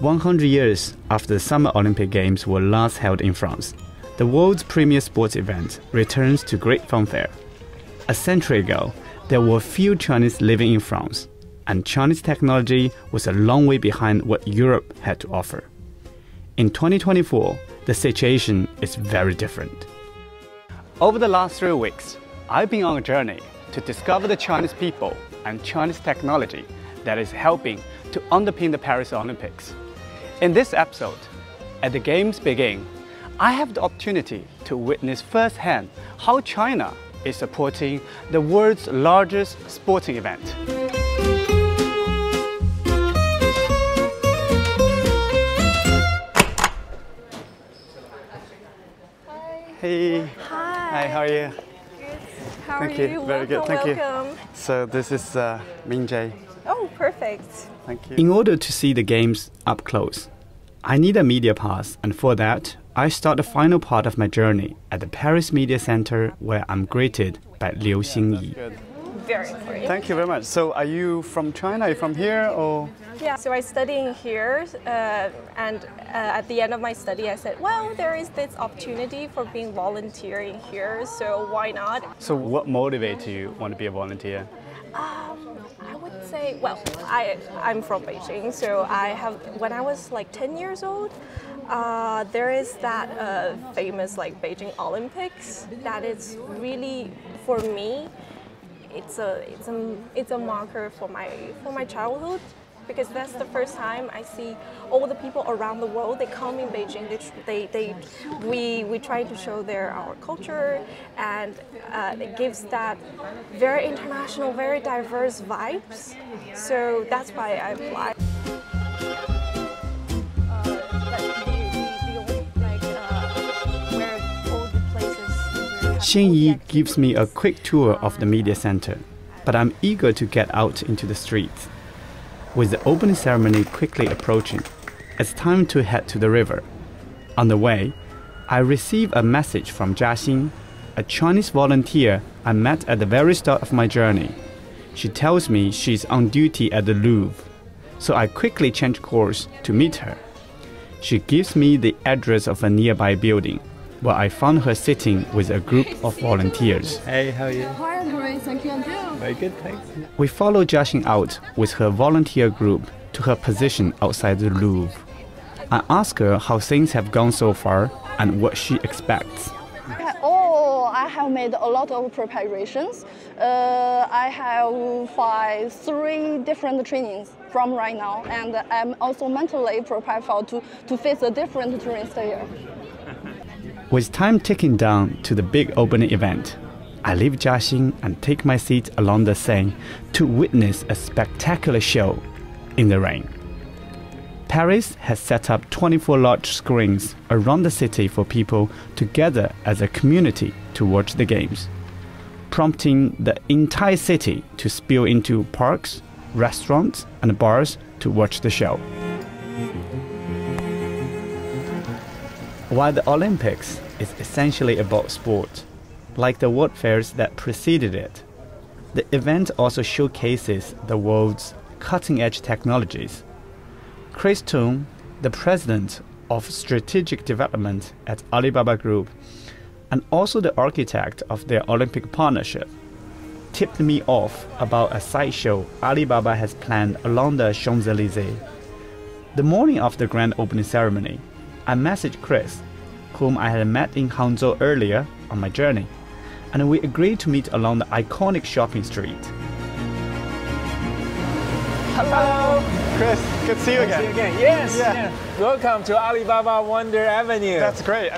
100 years after the Summer Olympic Games were last held in France, the world's premier sports event returns to great fanfare. A century ago, there were few Chinese living in France, and Chinese technology was a long way behind what Europe had to offer. In 2024, the situation is very different. Over the last three weeks, I've been on a journey to discover the Chinese people and Chinese technology that is helping to underpin the Paris Olympics. In this episode, at the Games begin, I have the opportunity to witness firsthand how China is supporting the world's largest sporting event. Hi. Hey. Hi. Hi, how are you? Good. How Thank are you. you? Very good. Welcome, Thank you. So this is uh, Minjie. Oh, perfect. Thank you. In order to see the games up close, I need a media pass, and for that, I start the final part of my journey at the Paris Media Center where I'm greeted by Liu Xinyi. Very. Thank you very much. So are you from China? Are you from here or? Yeah, so I studying here, uh, and uh, at the end of my study, I said, well, there is this opportunity for being volunteering here, so why not? So what motivates you want to be a volunteer? Um, I would say, well, I I'm from Beijing, so I have when I was like 10 years old. Uh, there is that uh, famous like Beijing Olympics that is really for me. It's a it's a it's a marker for my for my childhood because that's the first time I see all the people around the world. They come in Beijing. They they, they we we try to show their our culture, and uh, it gives that very international, very diverse vibes. So that's why I have Xin Yi gives me a quick tour of the media center, but I'm eager to get out into the streets. With the opening ceremony quickly approaching, it's time to head to the river. On the way, I receive a message from Jia Xin, a Chinese volunteer I met at the very start of my journey. She tells me she's on duty at the Louvre, so I quickly change course to meet her. She gives me the address of a nearby building, where I found her sitting with a group of volunteers. Hey, how are you? Hi, great. Thank you. And? Very good, thanks. We follow Jiaxin out with her volunteer group to her position outside the Louvre. I ask her how things have gone so far and what she expects. Oh, I have made a lot of preparations. Uh, I have five, three different trainings from right now, and I'm also mentally prepared for to, to face a different tourist here. With time ticking down to the big opening event, I leave Jiaxin and take my seat along the Seine to witness a spectacular show in the rain. Paris has set up 24 large screens around the city for people to gather as a community to watch the games, prompting the entire city to spill into parks, restaurants, and bars to watch the show. While the Olympics is essentially about sport, like the world fairs that preceded it, the event also showcases the world's cutting edge technologies. Chris Tung, the president of strategic development at Alibaba Group and also the architect of their Olympic partnership, tipped me off about a sideshow Alibaba has planned along the Champs Elysees. The morning of the grand opening ceremony, I messaged Chris, whom I had met in Hangzhou earlier on my journey, and we agreed to meet along the iconic shopping street. Hello. Chris, good to see you See you again. Yes. Yeah. yeah. Welcome to Alibaba Wonder Avenue. That's great.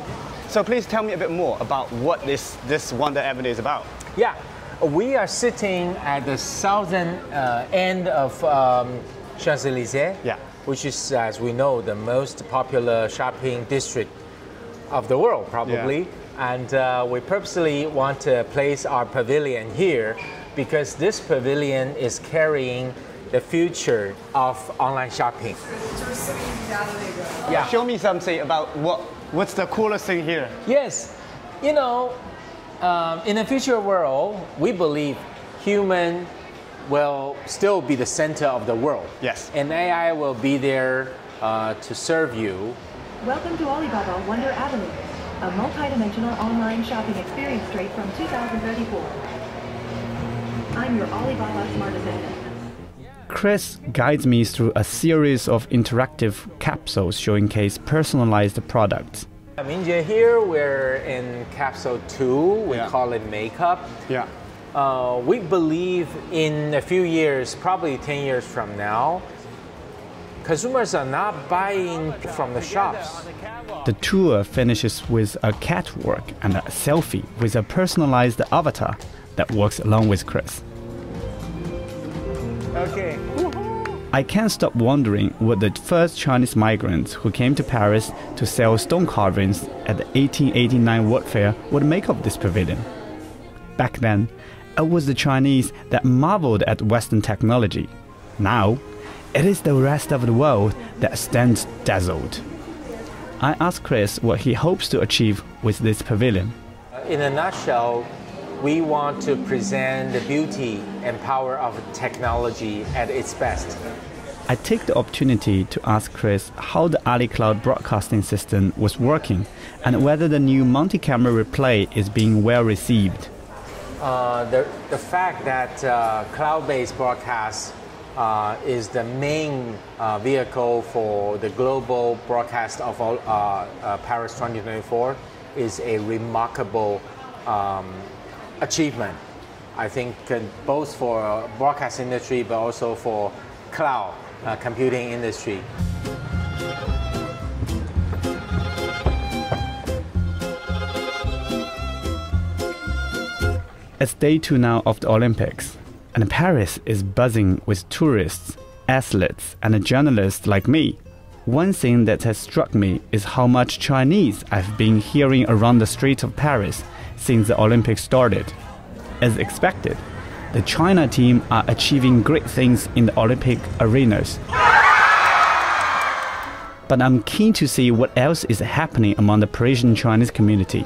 So please tell me a bit more about what this, this Wonder Avenue is about. yeah. We are sitting at the southern uh, end of um, Champs Elysees. Yeah. Which is, as we know, the most popular shopping district of the world, probably. And uh, we purposely want to place our pavilion here because this pavilion is carrying the future of online shopping. Yeah. Show me something about what, what's the coolest thing here. Yes, you know, um, in a future world, we believe human will still be the center of the world. Yes. And AI will be there uh, to serve you. Welcome to Alibaba Wonder Avenue, a multi-dimensional online shopping experience straight from 2034. I'm your Alibaba Smart Assistant. Chris guides me through a series of interactive capsules showcase personalized products. Minjie here, we're in capsule two. We Yeah. call it makeup. Yeah. Uh, we believe in a few years, probably 10 years from now, consumers are not buying from the shops. The tour finishes with a catwalk and a selfie with a personalized avatar that works along with Chris. Okay. I can't stop wondering what the first Chinese migrants who came to Paris to sell stone carvings at the 1889 World Fair would make of this pavilion. Back then, it was the Chinese that marveled at Western technology. Now, it is the rest of the world that stands dazzled. I asked Chris what he hopes to achieve with this pavilion. In a nutshell, we want to present the beauty and power of technology at its best. I take the opportunity to ask Chris how the Ali Cloud broadcasting system was working and whether the new multi-camera replay is being well received. Uh, the, the fact that uh, cloud-based broadcast uh, is the main uh, vehicle for the global broadcast of all, uh, uh, Paris 2024 is a remarkable um, achievement. I think uh, both for broadcast industry, but also for cloud uh, computing industry. It's day two now of the Olympics, and Paris is buzzing with tourists, athletes, and journalists like me. One thing that has struck me is how much Chinese I've been hearing around the streets of Paris since the Olympics started. As expected, the China team are achieving great things in the Olympic arenas. But I'm keen to see what else is happening among the Parisian Chinese community.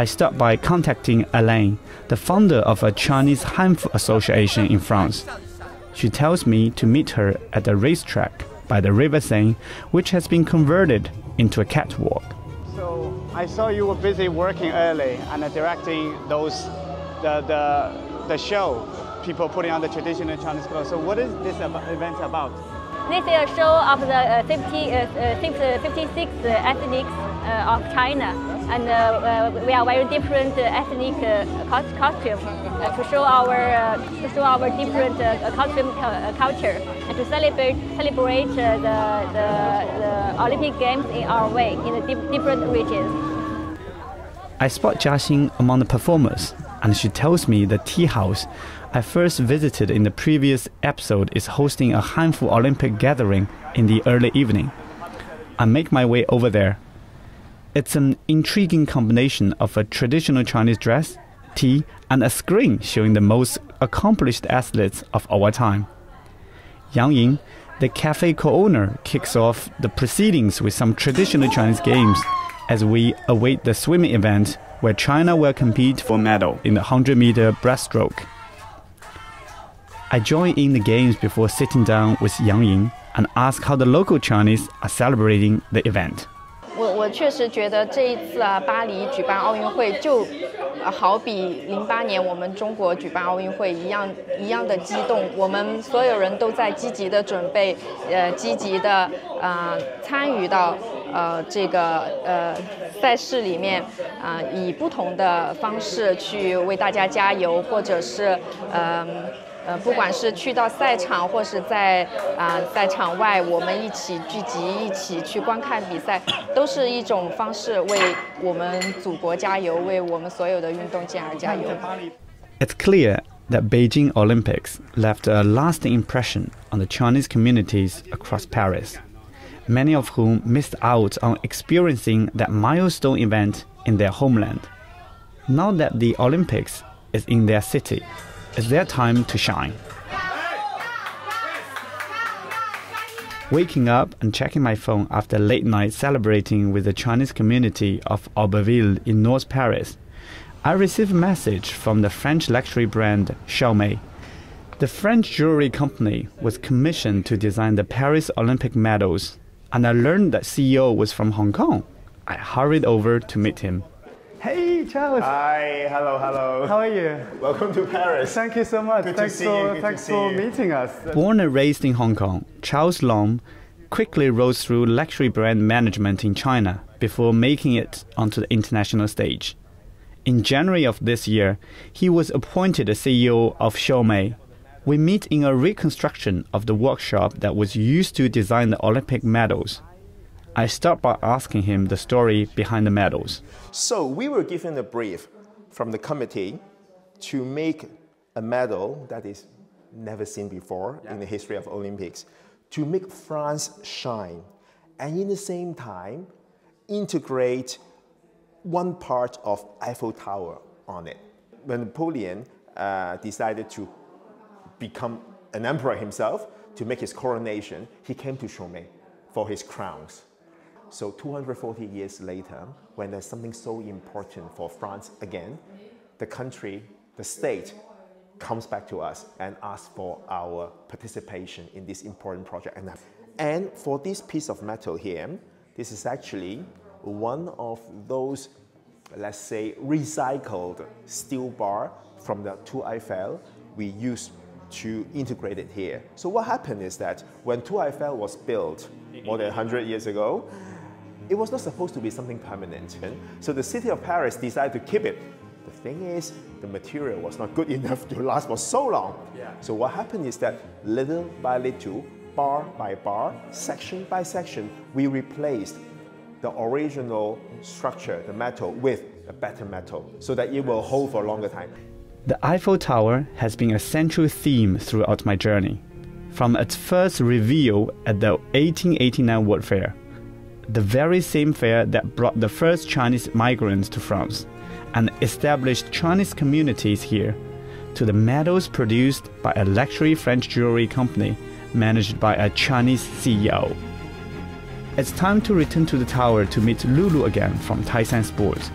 I start by contacting Alain, the founder of a Chinese Hanfu Association in France. She tells me to meet her at the racetrack by the River Seine, which has been converted into a catwalk. So I saw you were busy working early and directing those the the, the show. People putting on the traditional Chinese clothes. So what is this event about? This is a show of the uh, 50, uh, uh, six- uh, 56 uh, ethnics of China, and uh, uh, we are very different uh, ethnic uh, cos- costume uh, to show our uh, to show our different uh, costume cu- uh, culture and to celebrate celebrate uh, the, the, the Olympic Games in our way in the di- different regions. I spot Jiaxin among the performers, and she tells me the tea house I first visited in the previous episode is hosting a Hanfu Olympic gathering in the early evening. I make my way over there. It's an intriguing combination of a traditional Chinese dress, tea, and a screen showing the most accomplished athletes of our time. Yang Ying, the cafe co-owner, kicks off the proceedings with some traditional Chinese games as we await the swimming event where China will compete for medal in the 100 meter breaststroke. I join in the games before sitting down with Yang Ying and ask how the local Chinese are celebrating the event. 我我确实觉得这一次啊，巴黎举办奥运会就，好比零八年我们中国举办奥运会一样一样的激动。我们所有人都在积极的准备，呃，积极的啊、参与到呃这个呃赛事里面啊、以不同的方式去为大家加油，或者是呃。呃，不管是去到赛场，或是在啊、赛场外，我们一起聚集，一起去观看比赛，都是一种方式为我们祖国加油，为我们所有的运动健儿加油。It's clear that Beijing Olympics left a lasting impression on the Chinese communities across Paris, many of whom missed out on experiencing that milestone event in their homeland. Now that the Olympics is in their city, it's their time to shine. Waking up and checking my phone after late night celebrating with the Chinese community of Aubervilliers in North Paris, I receive a message from the French luxury brand Chaumet. The French jewelry company was commissioned to design the Paris Olympic medals and I learned that CEO was from Hong Kong. I hurried over to meet him. Hey, Charles. Hi, hello, hello. How are you? Welcome to Paris. Thank you so much. Good thanks to see for you. Good thanks to see for you. meeting us. Born and raised in Hong Kong, Charles Leung quickly rose through luxury brand management in China before making it onto the international stage. In January of this year, he was appointed the CEO of Chaumet. We meet in a reconstruction of the workshop that was used to design the Olympic medals. I start by asking him the story behind the medals. So we were given a brief from the committee to make a medal that is never seen before in the history of Olympics, to make France shine, and in the same time integrate one part of Eiffel Tower on it. When Napoleon uh, decided to become an emperor himself to make his coronation, he came to Chaumet for his crowns. So 240 years later, when there's something so important for France again, the country, the state, comes back to us and asks for our participation in this important project. And, for this piece of metal here, this is actually one of those, let's say, recycled steel bar from the Tour Eiffel we use to integrate it here. So what happened is that when Tour Eiffel was built more than 100 years ago, it was not supposed to be something permanent. Eh? So the city of Paris decided to keep it. The thing is, the material was not good enough to last for so long. Yeah. So what happened is that little by little, bar by bar, section by section, we replaced the original structure, the metal, with a better metal so that it will hold for a longer time. The Eiffel Tower has been a central theme throughout my journey. From its first reveal at the 1889 World Fair, the very same fair that brought the first Chinese migrants to France and established Chinese communities here, to the medals produced by a luxury French jewelry company managed by a Chinese CEO. It's time to return to the tower to meet Lulu again from Taishan Sports,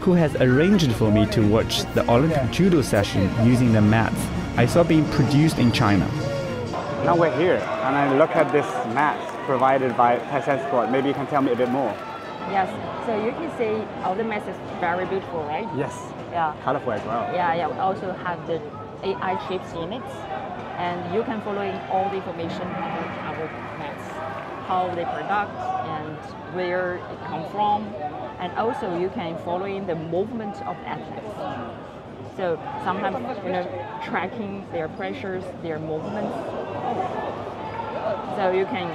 who has arranged for me to watch the Olympic judo session using the mats I saw being produced in China. Now we're here, and I look at this mat provided by Taishan Sport. Maybe you can tell me a bit more. Yes, so you can see all the mats is very beautiful, right? Yes, Yeah, colorful as well. yeah, yeah. We also have the AI chips in it, and you can follow in all the information about our mats, how they product and where it come from, and also you can follow in the movement of athletes. So sometimes you know tracking their pressures, their movements. So you can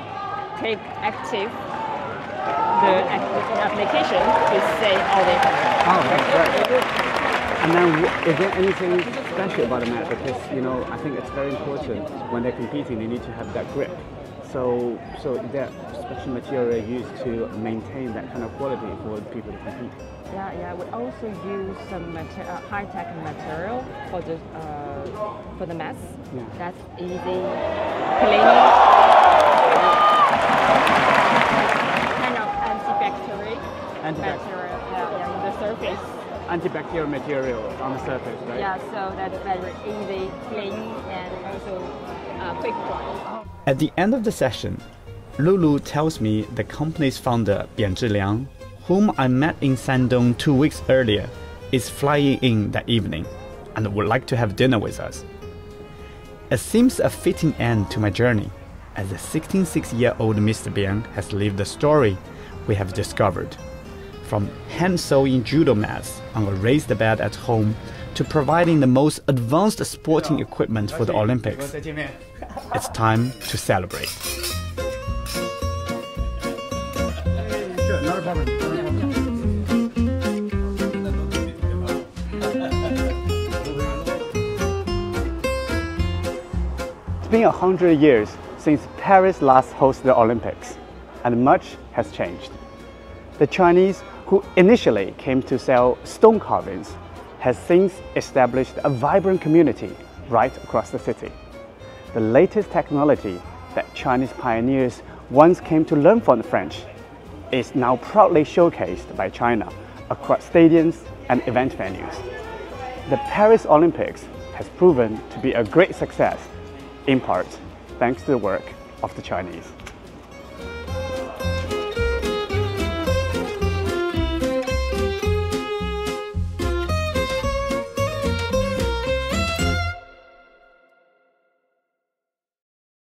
take active the application to say all the information. Oh, that's great. And then, is there anything special about the mat? Because you know, I think it's very important when they're competing. They need to have that grip. So, so is there special material used to maintain that kind of quality for people to compete? Yeah, yeah. We also use some mater- uh, high-tech material for the uh, for the mats. Yeah. That's easy cleaning. Kind of antibacterial Antibac- material. Yeah, yeah, on the surface. Antibacterial material on the surface, right? Yeah, so that's very easy clean and also uh, quick dry. At the end of the session, Lulu tells me the company's founder, Bian Zhiliang, whom I met in Shandong two weeks earlier, is flying in that evening and would like to have dinner with us. It seems a fitting end to my journey, as the 66 year old Mr. Bian has lived the story we have discovered. From hand sewing judo mats on a raised bed at home to providing the most advanced sporting equipment for the Olympics. It's time to celebrate. It's been a hundred years since Paris last hosted the Olympics, and much has changed. The Chinese, who initially came to sell stone carvings, has since established a vibrant community right across the city. The latest technology that Chinese pioneers once came to learn from the French is now proudly showcased by China across stadiums and event venues. The Paris Olympics has proven to be a great success, in part thanks to the work of the Chinese.